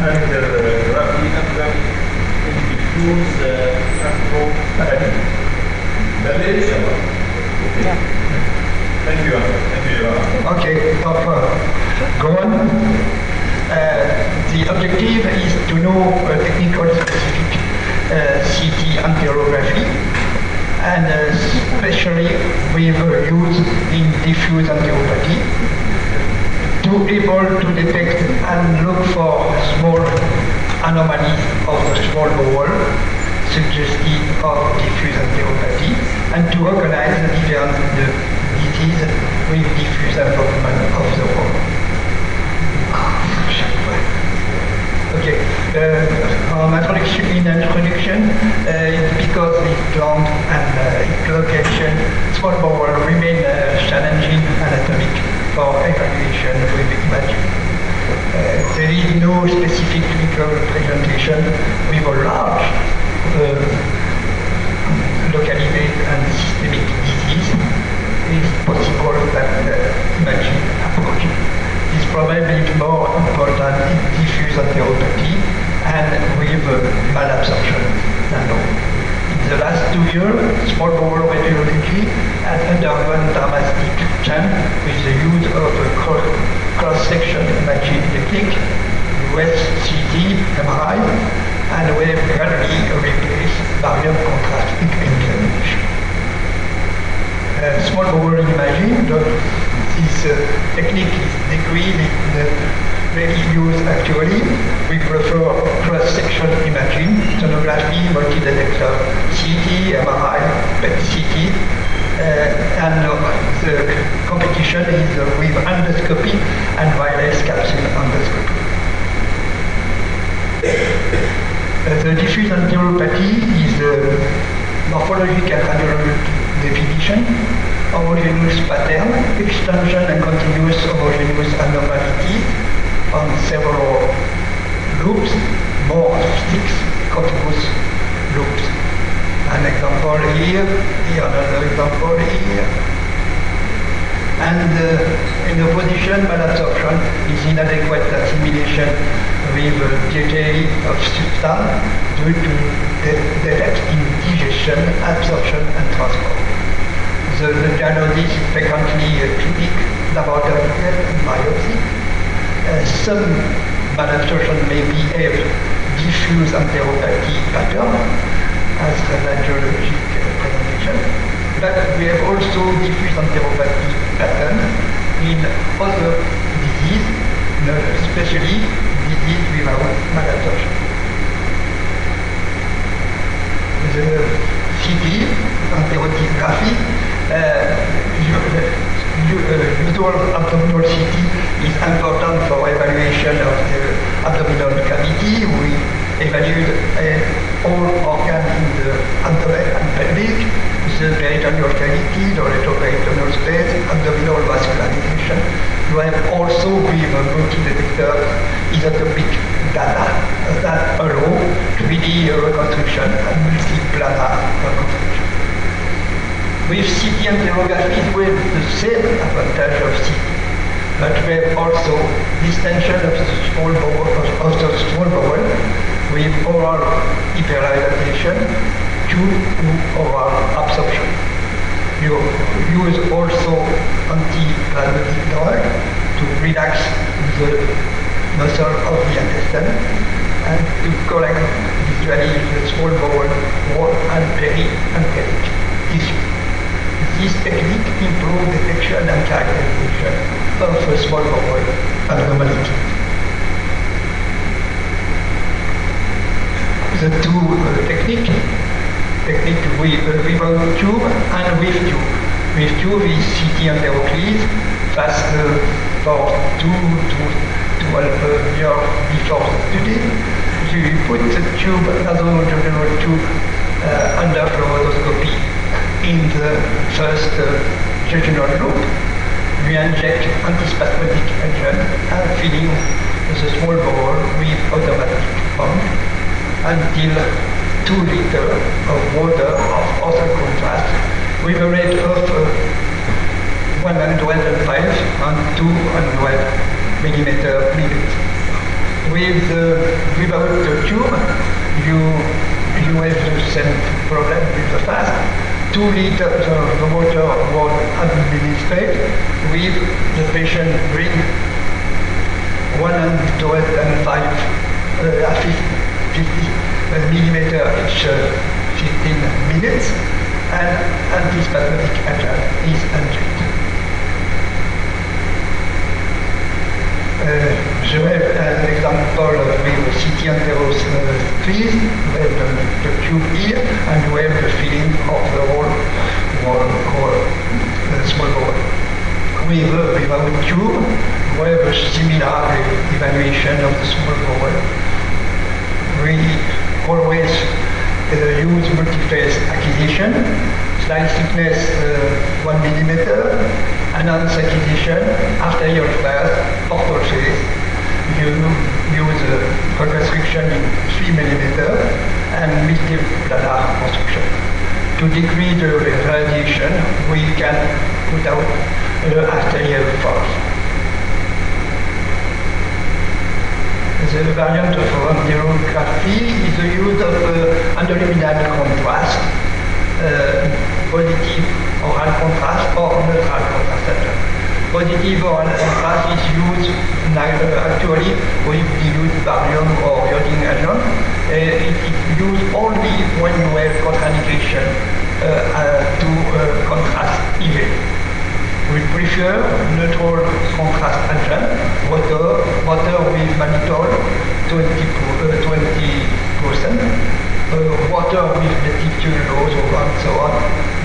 angiography angiography diffuse acropathy. That is. Thank you. Thank you. Okay, Dr. Gohan. Uh, the objective is to know a technical specific uh, CT enterography and uh, especially with uh, use in diffuse enteropathy to able to detect and look for small anomalies of the small bowel suggestive of diffuse enteropathy and to recognize the different disease with diffuse involvement of the bowel. Okay, uh, um, introduction, in introduction, uh, because its lung and uh, location, small bowel remain uh, challenging anatomic for evaluation with imaging. Uh, there is no specific clinical presentation with a large uh, localized and systemic disease. It is possible that the imaging approach is probably more important in diffuse enteropathy and with uh, malabsorption than no. The last two years, small bowel radiology has undergone dramatic change with the use of a cross-section imaging technique, US CT, MRI, and we have gradually replaced barium contrast examination. Uh, small bowel imaging, this uh, technique is decreased very used actually. We prefer cross-section imaging, sonography, multi-detector, CT, MRI, PET CT, uh, and uh, the competition is uh, with endoscopy and wireless capsule endoscopy. Uh, the diffuse enteropathy is the morphologic and radiologic definition, homogeneous pattern, extension and continuous homogeneous abnormality on several loops, more six continuous loops. An example here, here another example here. And uh, in the position malabsorption is inadequate assimilation with uh, dietary of substance due to de defect in digestion, absorption and transport the, the diagnosis is frequently uh, clinic, laboratory and biopsy. Uh, some malabsorption may be a diffuse enteropathy pattern as a radiologic presentation, but we have also diffuse enteropathy pattern in other disease, especially disease without malabsorption. The CT, enterography, visual abdominal CT is important evaluation of the abdominal cavity. We evaluate all organs in the abdomen and pelvic, the peritoneal cavity, the retroperitoneal space, abdominal vascularization. You have also with a multi-detector isotopic data that allow 3D reconstruction and multi-planar reconstruction. With CT angiography, we have the same advantage of CT, but we have also distension of the small bowel, of the small bowel with oral hyperdilatation due to oral absorption. You use also anti-plasmatic drug to relax the muscle of the intestine and to collect visually the small bowel wall and peri-enteric tissue. This technique improves detection and characterization of small bowel abnormality. The two uh, technique, technique with, uh, without tube and with tube. With tube is CT enteroclysis, fast uh, for two to 12 years before study. You put the tube, nasopharyngeal tube, uh, under fluoroscopy in the first uh, loop, we inject antispasmodic agent and filling the small bowel with automatic pump until 2 liters of water of other contrast with a rate of uh, 105 and 200 millimeter minute. With the, without the tube, you, you have the same problem with the fast. Two liters of water was administered with the patient bring 105 uh, 50, 50 millimeter each uh, 15 minutes and antispasmodic agent is injected. Uh, vais an example with CT enteroclysis, we have the, the tube here, and we have the filling of the whole wall or uh, small bowel. With, uh, without tube, we have a similar evaluation of the small bowel. We always uh, use multi-phase acquisition, slide thickness uh, 1 millimeter, enhanced acquisition, arterial phase, portal phase. You use uh, restriction in 3 millimeter and multi-planar construction. To decrease the radiation, we can put out the arterial force. The variant of enterography is the use of uh, endoluminal contrast, uh, positive oral contrast or neutral contrast. Positive oral contrast is used uh, actually with dilute barium or iodine agent. Uh, it is used only when you have contraindication uh, uh, to contrast event. We prefer neutral contrast agent, water, water with mannitol 20, uh, 20%, uh, water with cellulose and so on,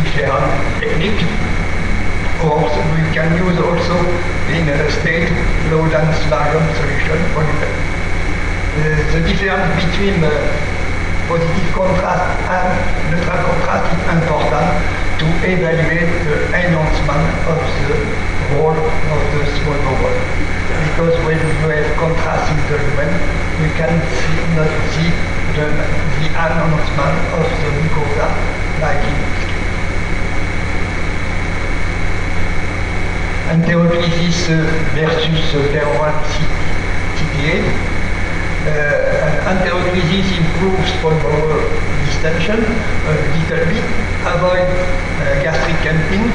different technique. We can use also in a state low dense barium solution polymer. Uh, the difference between uh, positive contrast and neutral contrast is important to evaluate the enhancement of the wall of the small bowel. Because when you have contrast in the lumen, we can see, not see the, the enhancement of the mucosa like in Enteroclysis versus peroral CTA. Uh, enteroclysis improves bowel distension a little bit, avoid uh, gastric emptying,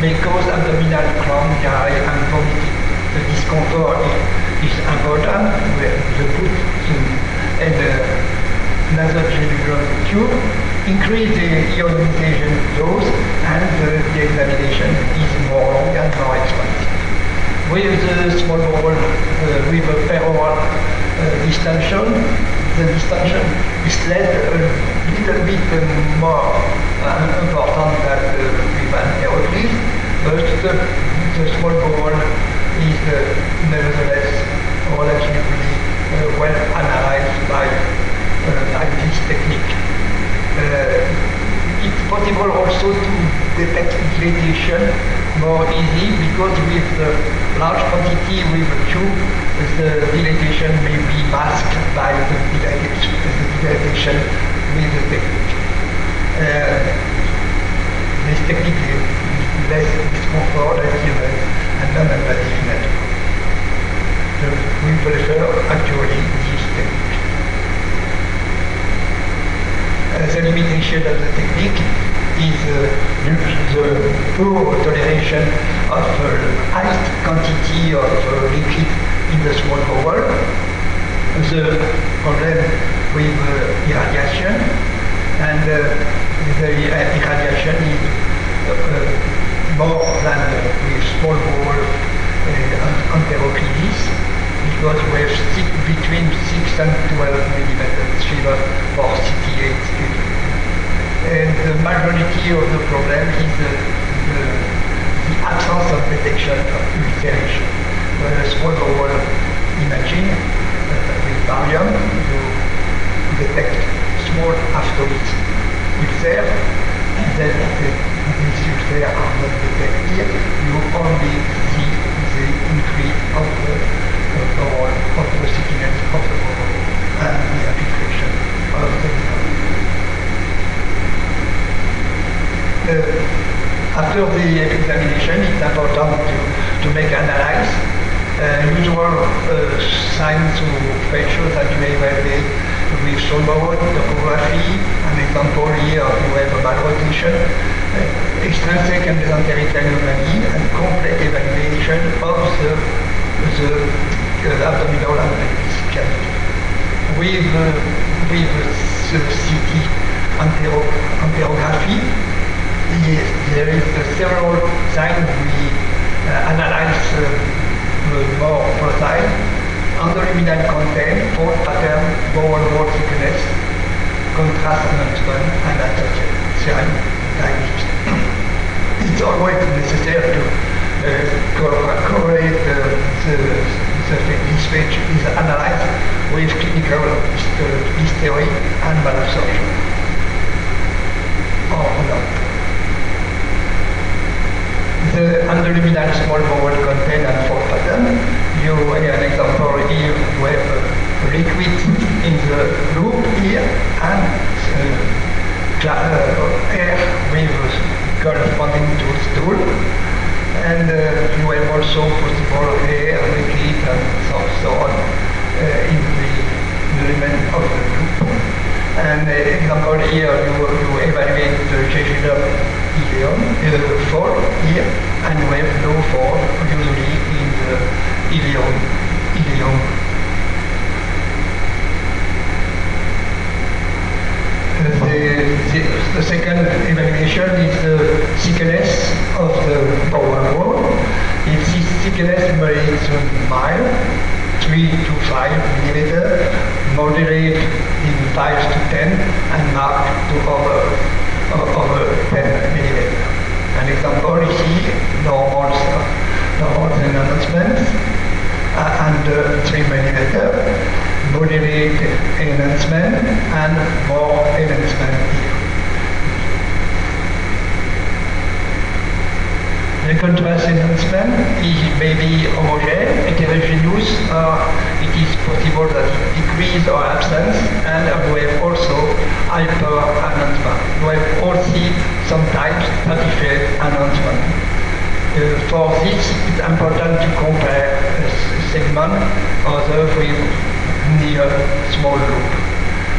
may cause abdominal cramp, diarrhea and vomiting. The discomfort is, important, where the foot and the nasogelular tube, increase the ionization dose and the examination is With the small bowel, uh, with a peroral uh, distension, the distension is less a little bit more uh, important than the with an but the, the small bowel is uh, nevertheless relatively uh, well analyzed by, by this technique. it's possible also to detect dilatation more easy because with the large quantity with a tube, the dilatation may be masked by the dilatation, the dilatation with the technique. Uh, this technique is less discomfort adherence and non-invasive network. So we prefer actually this technique. Uh, the limitation of the technique is uh, the poor toleration of uh, high quantity of uh, liquid in the small bowel, the problem with uh, irradiation, and uh, the irradiation is more than with small bowel uh, enteroclysis because we have between 6 and 12 millisieverts for CTE study. And the majority of the problem is the, the, the absence of detection of ulceration. A small bowel imaging uh, with barium, you detect small aphthous ulcer, then the, these ulcers are not detected, you only see the increase of the bowel, of the thickness of the and the application of the after the examination, it's important to, to make analysis uh, usual uh, signs or features that you evaluate with Solomon topography. An example here, you have a malrotation, uh, extrinsic and mesenteric anomaly, and complete evaluation of the, the uh, abdominal and cavity. With, uh, with the CT entero enterography, yes, there is uh, several signs we uh, analyze uh, more precise, endoluminal content, fold pattern, bowel wall thickness, contrast announcement, and associated dynamics. It's always necessary to uh, correlate uh, the, the, this page is analyzed with clinical history and malabsorption. Or not the endoluminal small bowel and fold pattern. You have an example here where liquid in the loop here and uh, uh, air with corresponding to stool. And uh, you have also possible air, liquid and so, so on uh, in the element of the loop. And uh, example here, you, you evaluate the jejunum ileum uh, for here and we have no for usually in the ileum. Uh, the, the, the, second evaluation is the thickness of the bowel wall. If this thickness is mild, 3 to 5 millimeter, moderate in 5 to 10, and marked to over of 10 millimeter. An example ici, normal, normal enhancement uh, under 3 minutes millimeter, moderate enhancement and more enhancement The contrast enhancement is maybe homogene, heterogeneous, or uh, it is possible that it decrease or absence, and uh, we have also hyper enhancement. We have also sometimes artificial enhancement. Uh, for this, it's important to compare a segment other with near small loop.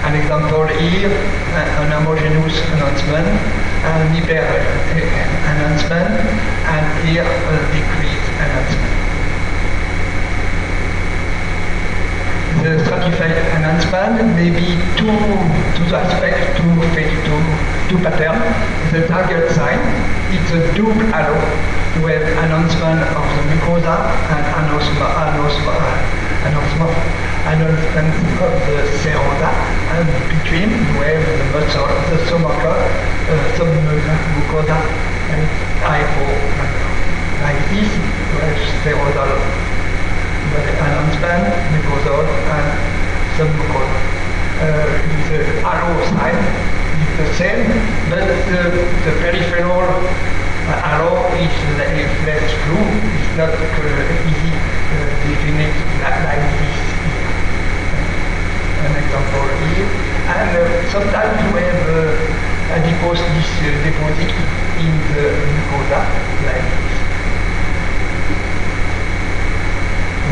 An example here, an homogeneous enhancement and hyper announcement and here a decrease announcement. The stratified announcement may be two, two aspects, two, two, two patterns. The target sign, it's a double arrow with announcement of the mucosa and enhancement, announcement, announcement of the serosa and between where the the stomacha, uh, submucosa and hypo. Like this, where serosal announcement, mucosal and submucosa. Uh, the arrow side is the same, but the, the peripheral uh, arrow is less blue. It's not uh, easy definite like this An example here. And uh, sometimes you have uh, a deposit, uh, deposit in the mucosa like this.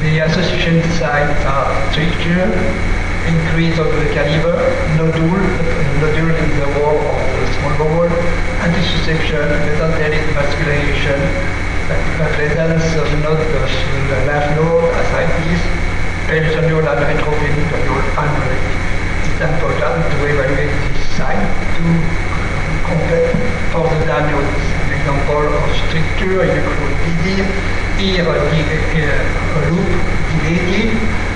The association sites are stricture, increase of the caliber, nodule, nodule in the wall of the small bowel, intussusception, mesenteric vascularization, la of node of lymph node, ascites, peritoneal and retroperitoneal aneurysm. It's important to evaluate this to compare for the diagnosis. An example of structure you could here, here a loop dilated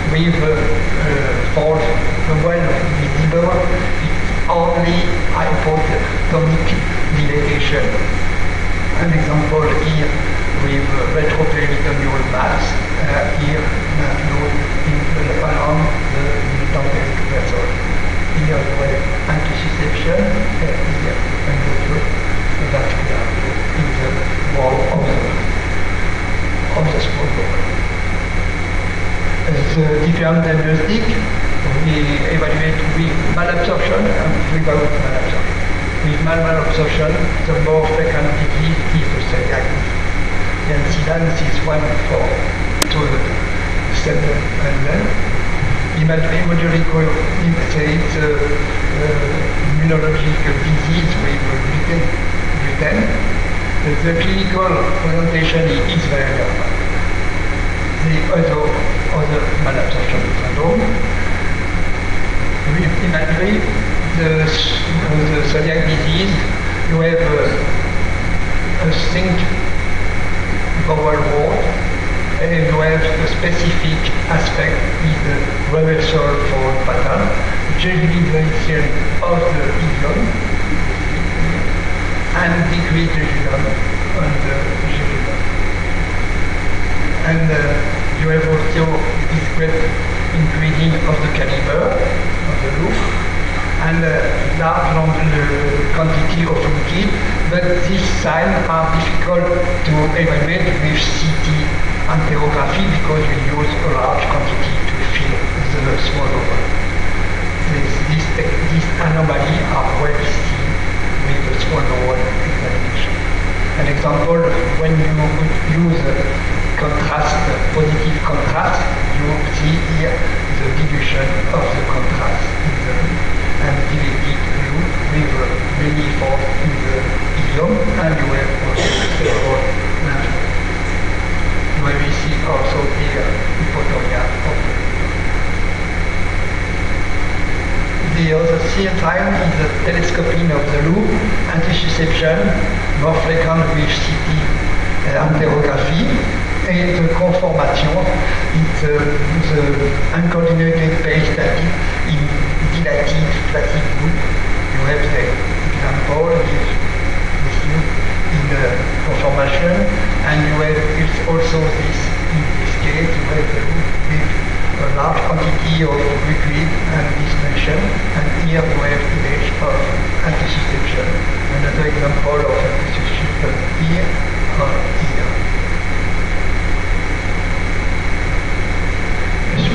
with uh, false well visible, it's only hypotonic dilatation. An example here with retroperitoneal mass uh, here node in the along the mesenteric vessel. Here we have intussusception, uh, here a nodule vascular in the wall of the, of the small bowel. As a different diagnostic, we evaluate with malabsorption and without malabsorption. With malabsorption, the more frequent disease is the celiac the incidence is 1 for 2 center and then imagery modular it's a uh, uh immunological disease with gluten. gluten. The clinical presentation is very normal. The other, other malabsorption syndrome. With imagery, the, uh, the celiac disease, you have uh, a, a sink bowel wall and you have a specific aspect is the reversal for pattern, generally variation of the ileum and the genome on the genome. And uh, you have also discrete increasing of the caliber of the loop and uh, large uh, quantity of liquid, but these signs are difficult to evaluate with CT enterography because we use a large quantity to fill the small bowel. This, this, this anomaly are well seen with the small bowel examination. An example, when you use contrast, positive contrast, you see here the dilution of the contrast in the and dilated loop with many forms in the idiom and you have also several where we see also here the other sign is the telescoping of the loop, anticipation, more frequent with CT uh, enterography, and the conformation uh, the uncoordinated peristatic in dilated flaccid loop. You have the example with in the conformation and you have it's also this in this case you have the with a large quantity of liquid and this distension and here you have image of anticipation. Another example of anticipation here or here.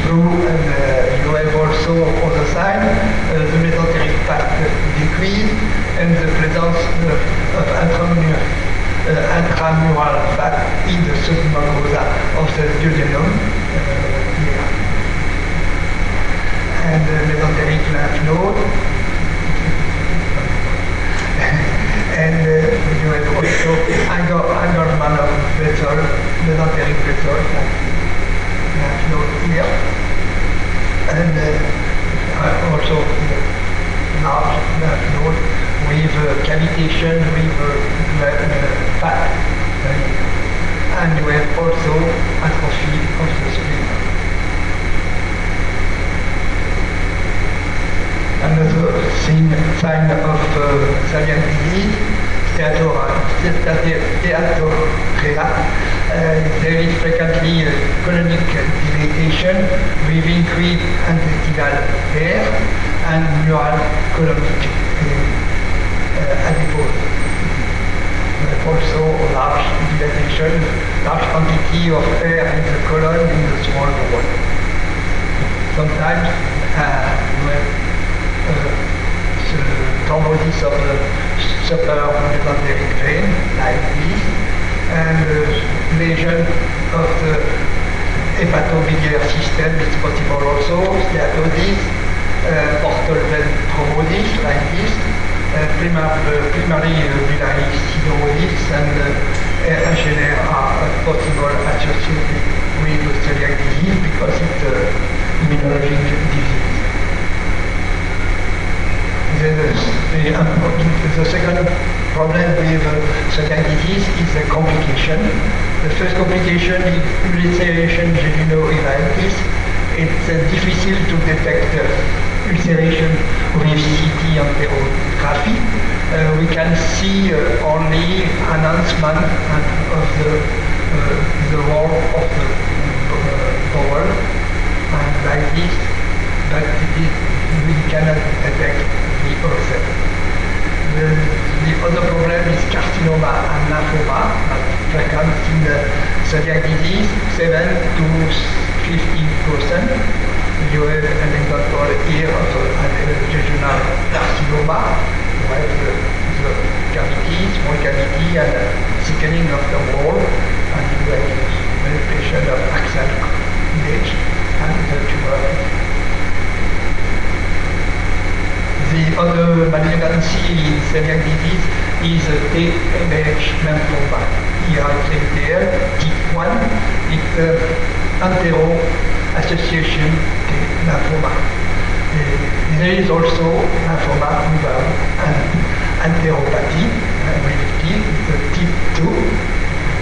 Blue and uh, you have also on the side uh, the mesenteric fat decrease and the presence uh, of intramural, uh, intramural fat in the submucosa of the duodenum here. And the mesenteric lymph node and uh, you have also anger, Angerman of vessel, mesenteric vessel, lymph node here. And uh, also with uh, cavitation, with uh, fat. And you have also atrophy of the spleen. Another sign, sign of uh, celiac disease, steatorea, uh, there is frequently uh, colonic dilatation with increased intestinal hair and mural colonic adipose. Also large dilatation, large quantity of air in the colon in the small bowel. Sometimes uh, when uh, the thrombosis of the supper mesenteric vein, like this, and uh, lesion of the hepatobiliary system is possible also, steatosis, uh, portal vein thrombosis, like this, primary biliary cirrhosis and HNR are possible associated with celiac disease because it's an immunologic disease. The, the, the second problem with celiac disease is the complication. The first complication is ulceration jejunoileitis. It's uh, difficult to detect uh, ulceration with CT enterography. Uh, we can see uh, only enhancement of the, uh, the wall of the bowel, and like this, but we cannot detect the ulcer. The, the, other problem is carcinoma and lymphoma, frequent in the celiac disease, 7 to 50 percent you have an example here of an jejunal carcinoma, right? The, the cavity, small cavity, and thickening of the wall, and you have manifestation of axial image and the tumor. The other malignancy in celiac disease is TMH lymphoma. Here I say there, T1, it's the antero association lymphoma. Uh, there is also lymphoma without an enteropathy, uh, with T, the T2,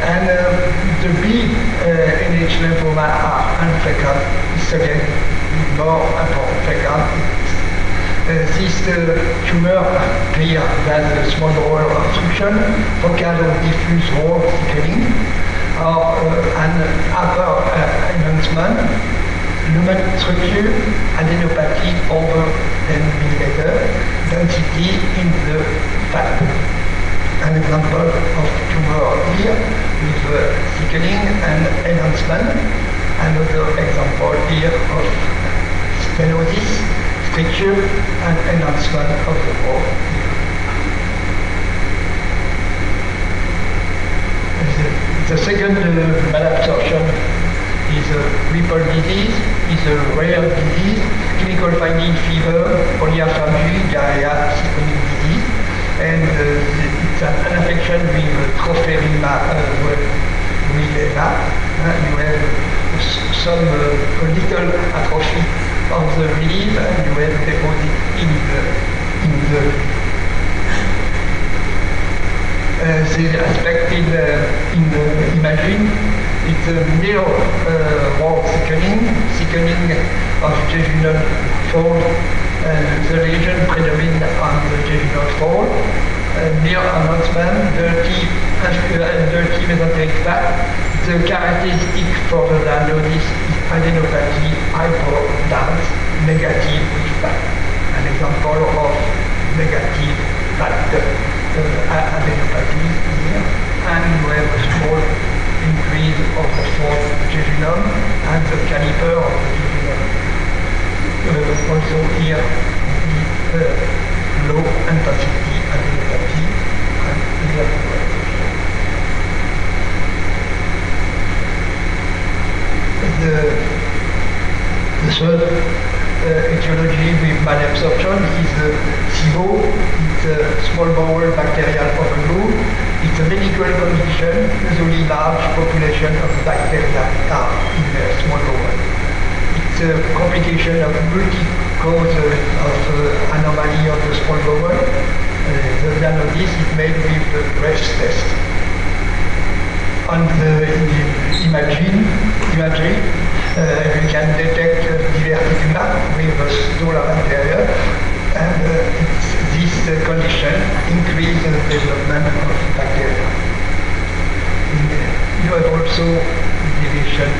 and uh, the B uh, NH lymphoma are infrequent. It's again more infrequent. Uh, this uh, tumor clear than the small bowel obstruction, focal or diffuse wall thickening, or uh, an upper uh, enhancement, lumen structure, adenopathy over 10 millimeter, density in the fat an example of tumor here with thickening and enhancement. Another example here of stenosis, stricture and enhancement of the here. The, the second uh, malabsorption is a Whipple disease, is a rare disease, clinical finding fever, polyarthralgia, diarrhea, systemic disease, and uh, it's an with Tropheryma uh, with Uh, you have some uh, little atrophy of the leaf and you have deposit in the in the uh, the aspect in the, in the imaging it's a mirror wall thickening, thickening of jejunal fold the lesion predominant on the jejunal fold near announcement, dirty, dirty mesenteric fat. The characteristic for the diagnosis is adenopathy, hypodance, negative fat. An example of negative fat uh, adenopathy here. And you have a small increase of the fourth jejunum and the caliper of the jejunum. Uh, also here, the uh, low intensity adenopathy and clear the, the third uh, etiology with malabsorption is the SIBO, it's a small bowel bacterial overgrowth. It's a medical condition, usually large population of bacteria are in the small bowel. It's a complication of multi-causes of uh, anomaly of the small bowel. Uh, the diagnosis is made with the breath test on the imaging, uh, we can detect uh, diverticula with a stool anterior, and uh, this condition increases the development of bacteria. You have also deviation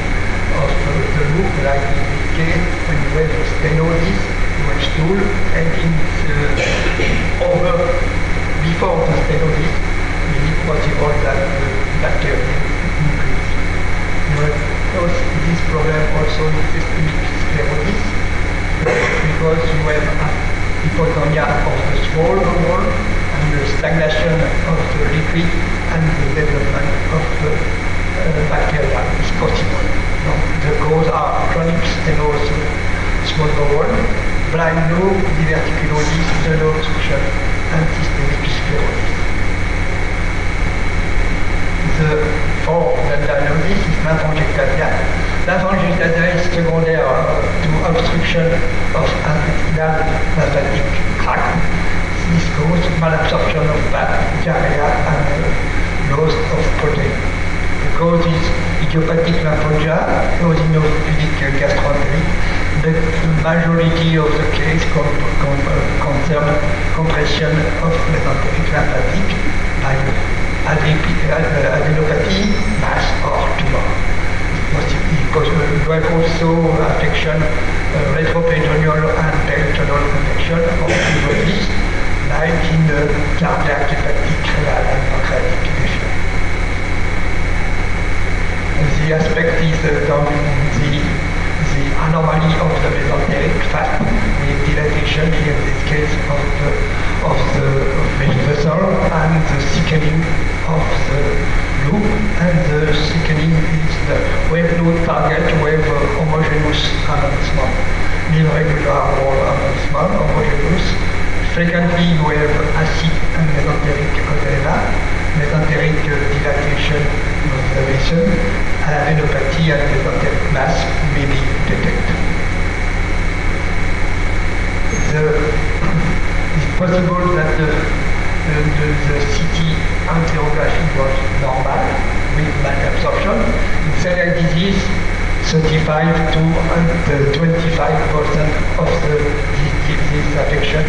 of uh, the loop, like in this case, when you have stenosis, you have stool, and in uh, over, before the stenosis, it is possible that the bacteria increase. You have this problem also in systemic sclerosis because you have hypotonia of the small bowel and the stagnation of the liquid and the development of the uh, bacteria is possible. No, the cause are chronic stenosis, small bowel, blind loop, diverticulosis, renal obstruction, and systemic sclerosis the form that diagnosis is lymphangiectasia. Lymphangiectasia is secondaire to obstruction of intestinal lymphatic tract. This causes malabsorption of diarrhea, and loss of protein. The cause is idiopathic lymphangia, eosinophilic gastroenteric. The majority of the case concern compression of lymphatic by adenopathy, mass or tumor. It was also affection, uh, retroperitoneal and peritoneal infection of fibrosis, like in the cardiac, hepatic, renal, and pancreatic defect. The aspect is uh, the, the anomaly of the mesenteric fat with dilatation in this case of the, of the vessel and the thickening of the loop and the thickening is have to target? With homogeneous announcement, irregular wall announcement, homogeneous. Frequently have acid and mesenteric edema, mesenteric dilatation vessel, adenopathy and mesenteric mass may be detected. The, it's possible that the, the, the, the CT angiography was normal with malabsorption. In celiac disease, 35 to 25 percent of the disease affection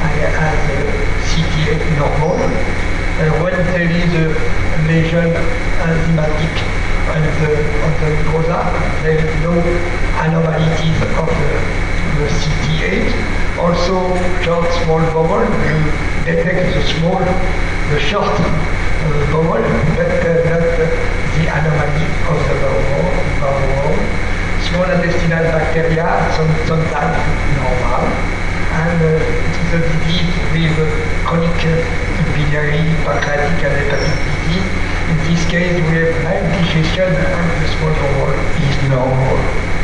as CTA normal. Uh, when there is a lesion enzymatic on the, on the mucosa, there is no anomalies of the, the CTE. Also, short small bowel, you detect the small, the short bowel, but not the anomaly of the bowel. Small intestinal bacteria, some, sometimes normal and uh, the disease with chronic biliary, pancreatic and hepatic disease. In this case, we have maldigestion and the small is normal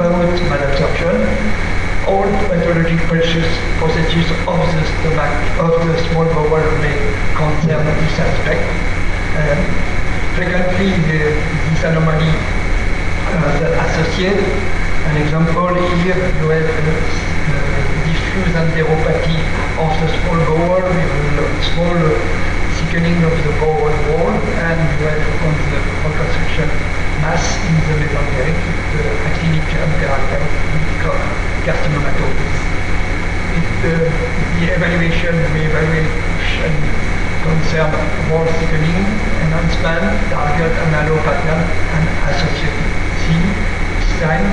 without malabsorption, all pathologic processes of the stomach, of the small bowel may concern this aspect. Um, frequently the, this anomaly uh, associated. An example here you have uh, diffuse enteropathy of the small bowel with small thickening of the bowel wall and you have on the reconstruction mass in the mesenteric the actinic enteral carcinomatosis. Uh, the evaluation, the evaluation concern wall thickening, enhancement, target and halo pattern, and associated. See, sign,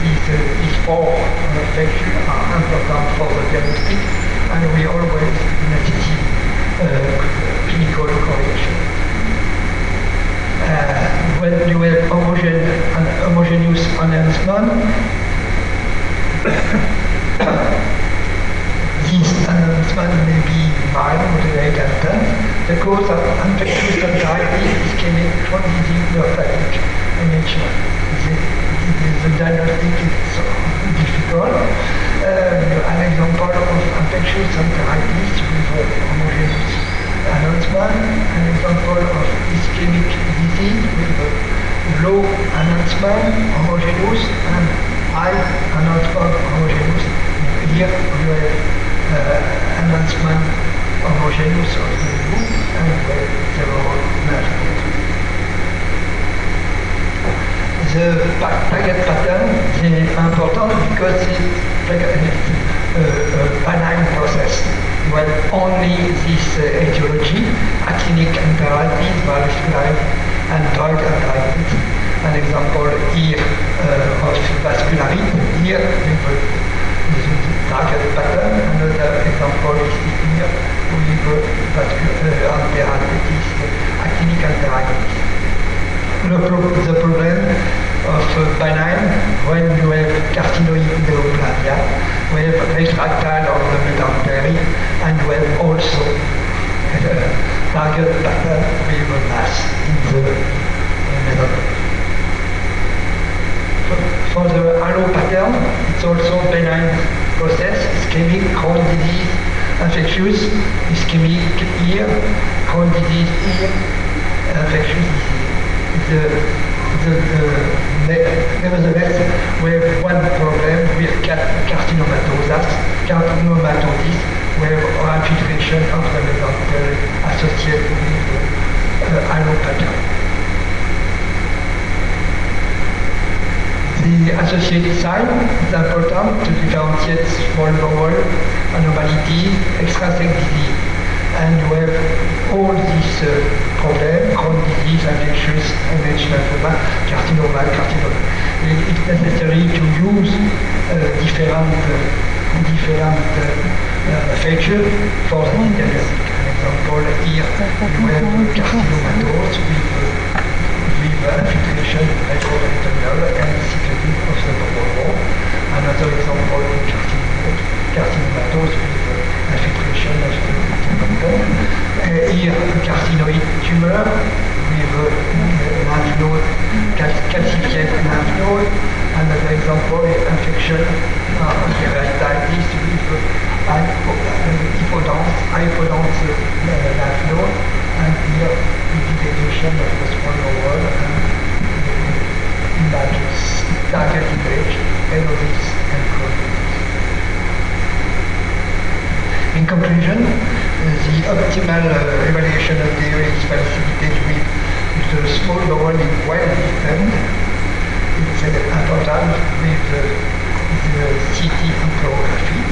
these, uh, these four are important for the diagnostic, and we always necessitate uh, clinical correlation. Uh, when you have homogen and homogeneous enhancement, enhancement may be mild, moderate, and intense. The cause of infectious enteritis is chronic disease neuropathic enhancement. The, diagnostic is so difficult. Uh, an example of infectious enteritis with homogeneous enhancement, an example of ischemic disease with low enhancement, homogeneous, and high enhancement, homogeneous. Here you have uh, enhancement homogeneous of the group and with several measurements. The target pattern is important because it's a, a benign process. You have only this uh, etiology, actinic enteritis, vascular and drug enteritis. An example here uh, of vascularity, here target pattern. Another example is here with vascular enteritis, actinic enteritis. The, pro the problem of uh, benign when you have carcinoid neoplasia, we have retractile of the mesentery, and we have also uh, target pattern with a mass in the mesentery. For the halo pattern, it's also benign process, ischemic, Crohn disease, infectious, ischemic here, Crohn disease here, infectious disease. The, the, the, nevertheless, we have one problem with carcinomatosis, carcinomatosis, where infiltration of the mesentery associated with uh. The associated sign is important to differentiate small bowel anomaly, extrinsic disease. And you have all these uh, problems, Crohn disease, infectious, MH lymphoma, carcinoma, carcinoma. It's necessary to use uh, different, uh, different uh, features for the diagnostic. An example here, you have carcinomatose with with infiltration retroperitoneal and thickening of the wall. Another example in carcinomatose with la suppression de ce IR, carcinoïde, tumeur, lymph node, calcified lymph node, another example is infection uh, of the retitis with uh, lymph node, and here the degradation of the spinal wall and target image, and In the optimal uh, evaluation of the area is facilitated with the small bowel in well defined. It's important with uh, the CT angiography.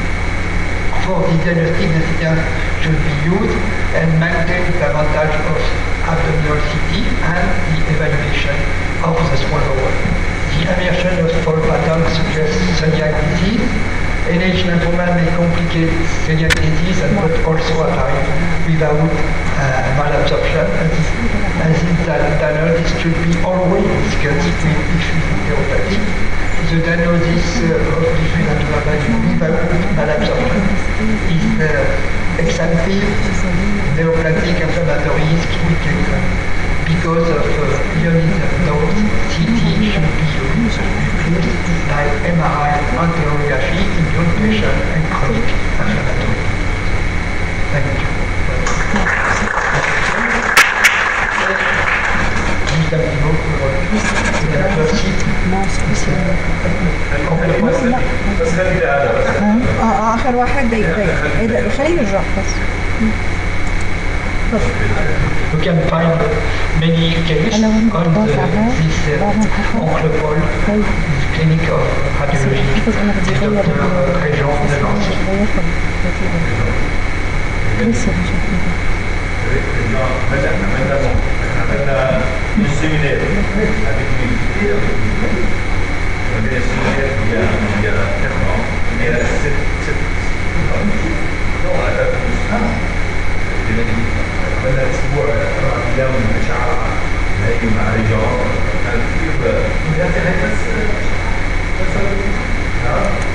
For the diagnostic, the CT should be used and maintain the advantage of abdominal CT and the evaluation of the small bowel. The inversion of fold pattern suggests celiac disease NH lymphoma may complicate celiac disease and but also times without uh, malabsorption. As, as in that this should be always discussed with diffuse neuropathy. The diagnosis uh, of diffuse neuropathy without malabsorption is uh, extensive neuropathic inflammatory ischemic because of uh, ionism dose, CT should be used like MRI واحد دقيقتين خليه يرجع بس We can find many clinics on the, this uh, Oncle Paul, this clinic of radiology, the doctor Réjean de Nancy. Madame, madame, madame, le séminaire avec lui, on avait un séminaire il y a, il y a 4 ans, et cette, cette نوع بدا أسبوع راه بلاو من شعر هاي مع رجال كان كثير ولكن بس بس